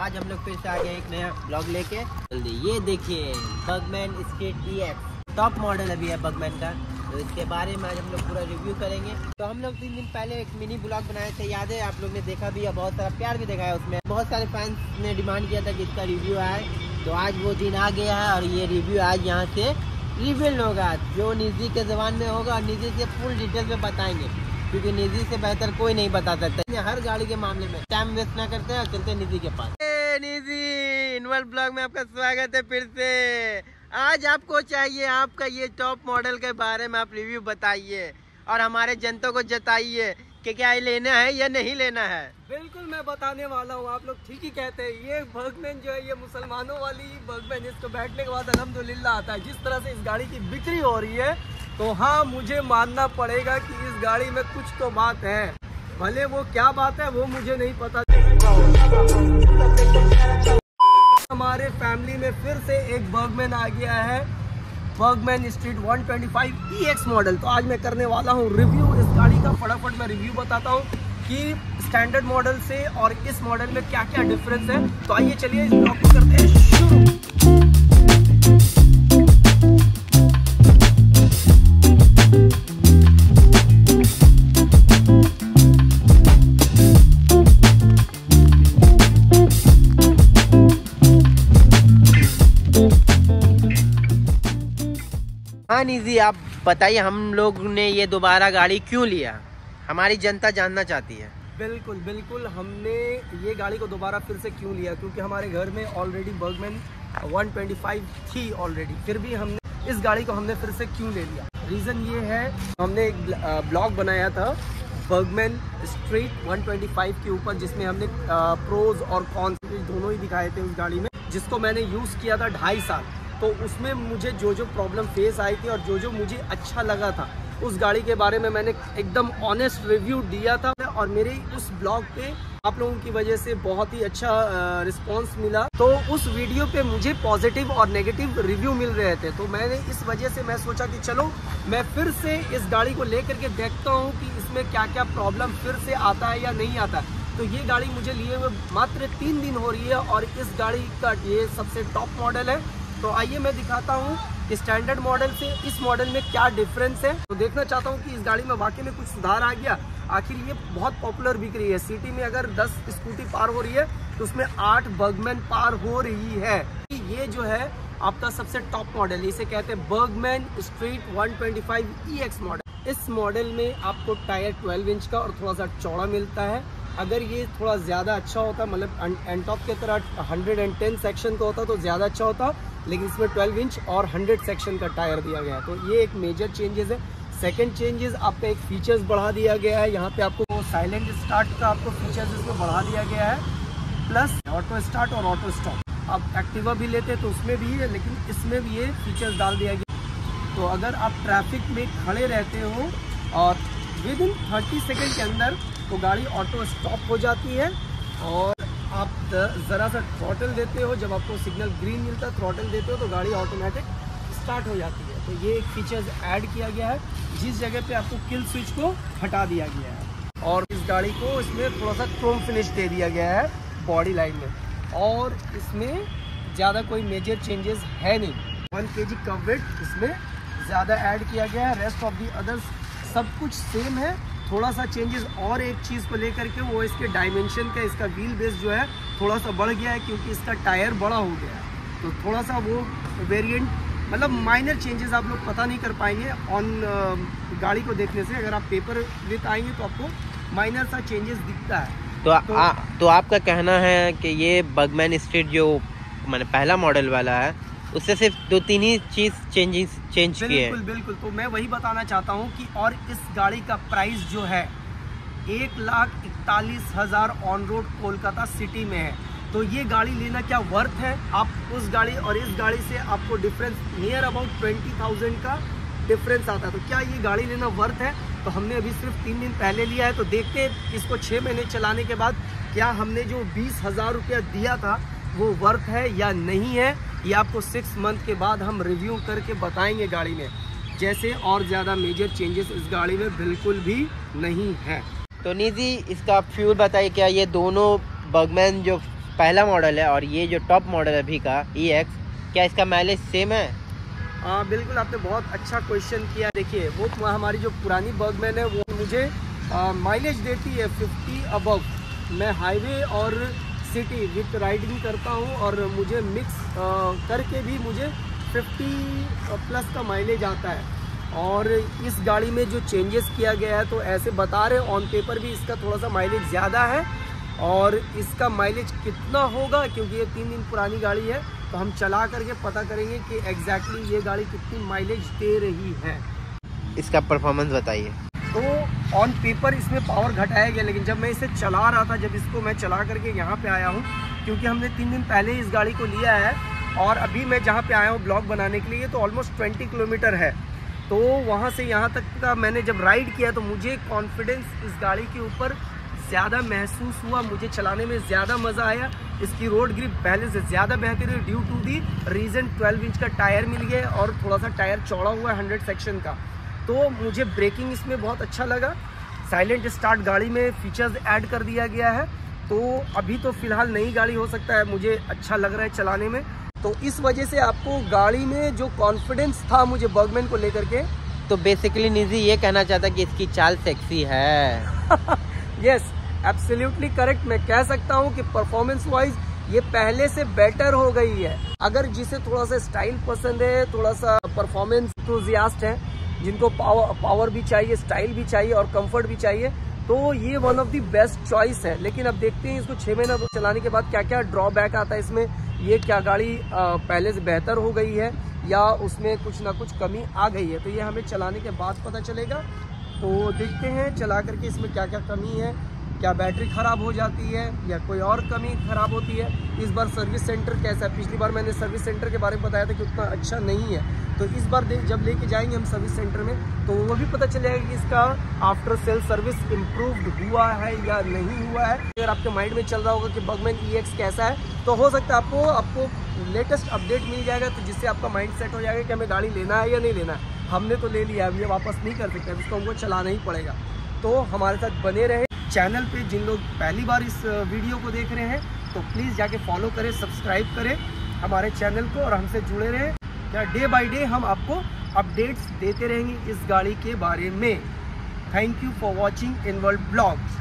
आज हम लोग फिर से आ गए एक नया ब्लॉग लेके। जल्दी, ये देखिए बगमैन स्केट डी टॉप मॉडल अभी है बगमैन का। तो इसके बारे में आज हम लोग पूरा रिव्यू करेंगे। तो हम लोग तीन दिन पहले एक मिनी ब्लॉग बनाए थे, याद है? आप लोग ने देखा भी है बहुत सारा प्यार भी दिखाया उसमें। बहुत सारे फैंस ने डिमांड किया था कि इसका रिव्यू आए। तो आज वो दिन आ गया है और ये रिव्यू आज यहाँ से रिवील होगा। जो निजी के जबान में होगा और निजी से फुल डिटेल में बताएँगे। क्योंकि निजी से बेहतर कोई नहीं बता सकता। हर गाड़ी के मामले में टाइम वेस्ट ना करते हैं चलते निजी के पास। निजी इनवर्ल ब्लॉग में आपका स्वागत है फिर से। आज आपको चाहिए आपका ये टॉप मॉडल के बारे में आप रिव्यू बताइए और हमारे जनता को जताइए कि क्या ये लेना है या नहीं लेना है। बिल्कुल, मैं बताने वाला हूँ, आप लोग ठीक ही कहते हैं। ये बर्गमैन जो है, ये मुसलमानों वाली बर्गमैन इसको बैठने के बाद अलहमदुल्ला आता है। जिस तरह से इस गाड़ी की बिक्री हो रही है तो हाँ मुझे मानना पड़ेगा कि इस गाड़ी में कुछ तो बात है। भले वो क्या बात है, वो मुझे नहीं पता। हमारे फैमिली में फिर से एक बर्गमैन आ गया है। बर्गमैन स्ट्रीट 125 EX मॉडल तो आज मैं करने वाला हूँ रिव्यू इस गाड़ी का फटाफट मैं रिव्यू बताता हूँ कि स्टैंडर्ड मॉडल से और इस मॉडल में क्या क्या डिफरेंस है। तो आइए चलिए इस ब्लॉग को करते हैं शुरू। आप बताइए, हम लोग ने ये दोबारा गाड़ी क्यों लिया? हमारी जनता जानना चाहती है। बिल्कुल बिल्कुल, हमने ये गाड़ी को दोबारा फिर से क्यों लिया? क्योंकि हमारे घर में ऑलरेडी बर्गमैन 125 थी ऑलरेडी फिर भी हमने इस गाड़ी को हमने फिर से क्यों ले लिया? रीज़न ये है, हमने एक ब्लॉग बनाया था बर्गमैन स्ट्रीट 125 के ऊपर, जिसमें हमने प्रोज और कॉन्स दोनों ही दिखाए थे उस गाड़ी में, जिसको मैंने यूज़ किया था ढाई साल। तो उसमें मुझे जो जो प्रॉब्लम फेस आई थी और जो जो मुझे अच्छा लगा था, उस गाड़ी के बारे में मैंने एकदम ऑनेस्ट रिव्यू दिया था और मेरे उस ब्लॉग पे आप लोगों की वजह से बहुत ही अच्छा रिस्पांस मिला। तो उस वीडियो पे मुझे पॉजिटिव और नेगेटिव रिव्यू मिल रहे थे। तो मैंने इस वजह से मैं सोचा कि चलो, मैं फिर से इस गाड़ी को लेकर के देखता हूँ कि इसमें क्या क्या प्रॉब्लम फिर से आता है या नहीं आता है। तो ये गाड़ी मुझे लिए हुए मात्र तीन दिन हो रही है और इस गाड़ी का ये सबसे टॉप मॉडल है। तो आइए मैं दिखाता हूँ स्टैंडर्ड मॉडल से इस मॉडल में क्या डिफरेंस है। तो देखना चाहता हूँ कि इस गाड़ी में वाकई में कुछ सुधार आ गया। आखिर ये बहुत पॉपुलर बिक रही है। सिटी में अगर 10 स्कूटी पार हो रही है तो उसमें 8 बर्गमैन पार हो रही है। ये जो है आपका सबसे टॉप मॉडल इसे कहते हैं बर्गमैन स्ट्रीट 125 EX मॉडल इस मॉडल में आपको टायर 12 इंच का और थोड़ा सा चौड़ा मिलता है। अगर ये थोड़ा ज़्यादा अच्छा होता मतलब एंटॉप के तरह 110 सेक्शन का होता तो ज़्यादा अच्छा होता। लेकिन इसमें 12 इंच और 100 सेक्शन का टायर दिया गया है। तो ये एक मेजर चेंजेस है। सेकंड चेंजेस आपका एक फीचर्स बढ़ा दिया गया है। यहाँ पे आपको साइलेंट स्टार्ट का आपको फीचर्स इसमें बढ़ा दिया गया है। प्लस ऑटो स्टार्ट और ऑटो स्टॉप आप एक्टिवा भी लेते तो उसमें भी है, लेकिन इसमें भी ये फीचर्स डाल दिया गया तो अगर आप ट्रैफ़िक में खड़े रहते हो और विद इन थर्टी सेकेंड के अंदर तो गाड़ी ऑटो स्टॉप हो जाती है और आप ज़रा सा थ्रॉटल देते हो, जब आपको सिग्नल ग्रीन मिलता है थ्रॉटल देते हो तो गाड़ी ऑटोमेटिक स्टार्ट हो जाती है। तो ये एक फीचर्स ऐड किया गया है, जिस जगह पे आपको किल स्विच को हटा दिया गया है। और इस गाड़ी को इसमें थोड़ा सा क्रोम फिनिश दे दिया गया है बॉडी लाइन में। और इसमें ज़्यादा कोई मेजर चेंजेस है नहीं। वन के जी इसमें ज़्यादा ऐड किया गया है रेस्ट ऑफ़ दी अदर्स सब कुछ सेम है। थोड़ा सा चेंजेस और एक चीज़ को लेकर के वो इसके डायमेंशन का इसका व्हील बेस जो है थोड़ा सा बढ़ गया है क्योंकि इसका टायर बड़ा हो गया है। तो थोड़ा सा वो वेरिएंट मतलब माइनर चेंजेस आप लोग पता नहीं कर पाएँगे ऑन गाड़ी को देखने से। अगर आप पेपर विथ आएँगे तो आपको माइनर सा चेंजेस दिखता है। तो तो, आ, तो आपका कहना है कि ये बगमैन स्ट्रीट जो मैंने पहला मॉडल वाला है उससे सिर्फ़ दो तीन ही चीज़ चेंजेस चेंज किए बिल्कुल बिल्कुल। तो मैं वही बताना चाहता हूँ कि और इस गाड़ी का प्राइस जो है, एक लाख इकतालीस हज़ार ऑन रोड कोलकाता सिटी में है। तो ये गाड़ी लेना क्या वर्थ है? आप उस गाड़ी और इस गाड़ी से आपको difference near about twenty thousand का डिफरेंस आता है। तो क्या ये गाड़ी लेना वर्थ है? तो हमने अभी सिर्फ़ तीन दिन पहले लिया है। तो देखते हैं इसको छः महीने चलाने के बाद क्या हमने जो बीस हज़ार रुपया दिया था, वो वर्थ है या नहीं है? ये आपको सिक्स मंथ के बाद हम रिव्यू करके बताएँगे गाड़ी में। जैसे और ज़्यादा मेजर चेंजेस इस गाड़ी में बिल्कुल भी नहीं है। तो निजी इसका फ्यूल बताइए क्या ये दोनों बगमैन जो पहला मॉडल है और ये जो टॉप मॉडल है अभी का ई एक्स क्या इसका माइलेज सेम है? हाँ बिल्कुल आपने बहुत अच्छा क्वेश्चन किया। देखिए वो हमारी जो पुरानी बर्गमैन है वो मुझे माइलेज देती है 50 अबव मैं हाईवे और सिटी विथ राइडिंग करता हूँ और मुझे मिक्स करके भी मुझे 50 प्लस का माइलेज आता है। और इस गाड़ी में जो चेंजेस किया गया है तो ऐसे बता रहे ऑन पेपर भी इसका थोड़ा सा माइलेज ज़्यादा है और इसका माइलेज कितना होगा, क्योंकि ये तीन दिन पुरानी गाड़ी है तो हम चला करके पता करेंगे कि एग्जैक्टली exactly ये गाड़ी कितनी माइलेज दे रही है। इसका परफॉर्मेंस बताइए। तो ऑन पेपर इसमें पावर घटाया गया, लेकिन जब मैं इसे चला रहा था, जब इसको मैं चला करके यहाँ पे आया हूँ, क्योंकि हमने तीन दिन पहले इस गाड़ी को लिया है, और अभी मैं जहाँ पे आया हूँ ब्लॉग बनाने के लिए तो ऑलमोस्ट ट्वेंटी किलोमीटर है। तो वहाँ से यहाँ तक का मैंने जब राइड किया तो मुझे कॉन्फिडेंस इस गाड़ी के ऊपर ज़्यादा महसूस हुआ, मुझे चलाने में ज़्यादा मज़ा आया, इसकी रोड ग्रिप पहले से ज़्यादा बेहतर है due to the reason 12 inch का टायर मिल गया, और थोड़ा सा टायर चौड़ा हुआ है हंड्रेड सेक्शन का। तो मुझे ब्रेकिंग इसमें बहुत अच्छा लगा। साइलेंट स्टार्ट गाड़ी में फीचर्स ऐड कर दिया गया है। तो अभी तो फ़िलहाल नई गाड़ी हो सकता है मुझे अच्छा लग रहा है चलाने में। तो इस वजह से आपको गाड़ी में जो कॉन्फिडेंस था मुझे बर्गमैन को लेकर के। तो बेसिकली निजी ये कहना चाहता कि इसकी चाल सेक्सी है। यस एब्सोल्युटली करेक्ट मैं कह सकता हूँ कि परफॉर्मेंस वाइज ये पहले से बेटर हो गई है। अगर जिसे थोड़ा सा स्टाइल पसंद है थोड़ा सा परफॉर्मेंस इंथुजियास्ट है जिनको पावर पावर भी चाहिए स्टाइल भी चाहिए और कंफर्ट भी चाहिए तो ये one of the best choice है। लेकिन अब देखते हैं इसको छः महीना चलाने के बाद क्या क्या ड्रॉबैक आता है इसमें। ये क्या गाड़ी पहले से बेहतर हो गई है या उसमें कुछ ना कुछ कमी आ गई है? तो ये हमें चलाने के बाद पता चलेगा। तो देखते हैं, चला करके इसमें क्या क्या कमी है। क्या बैटरी ख़राब हो जाती है या कोई और कमी ख़राब होती है? इस बार सर्विस सेंटर कैसा है? पिछली बार मैंने सर्विस सेंटर के बारे में बताया था कि उतना अच्छा नहीं है। तो इस बार जब लेके जाएँगे हम सर्विस सेंटर में तो वो भी पता चल जाएगा कि इसका आफ्टर सेल सर्विस इम्प्रूव्ड हुआ है या नहीं हुआ है। अगर आपके माइंड में चल रहा होगा कि बगमैन ई कैसा है तो हो सकता है आपको आपको लेटेस्ट अपडेट मिल जाएगा तो जिससे आपका माइंड सेट हो जाएगा कि हमें गाड़ी लेना है या नहीं लेना है। हमने तो ले लिया, अभी वापस नहीं कर सकते उसको हमको चलाना ही पड़ेगा। तो हमारे साथ बने रहे। चैनल पे जिन लोग पहली बार इस वीडियो को देख रहे हैं तो प्लीज़ जाके फॉलो करें, सब्सक्राइब करें हमारे चैनल को और हमसे जुड़े रहें। क्या डे बाय डे हम आपको अपडेट्स देते रहेंगे इस गाड़ी के बारे में। Thank you for watching in world blogs